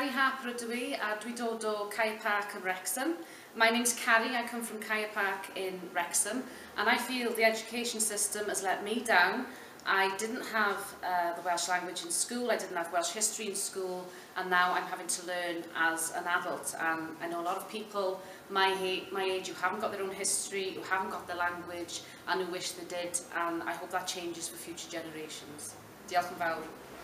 Cari Harper ydw i, a dwi dod o Caia Park yn Wrexham. My name's Carrie, I come from Caia Park in Wrexham, and I feel the education system has let me down. I didn't have uh, the Welsh language in school, I didn't have Welsh history in school, and now I'm having to learn as an adult. And um, I know a lot of people my, my age who haven't got their own history, who haven't got the language, and who wish they did, and I hope that changes for future generations. Diolch yn fawr.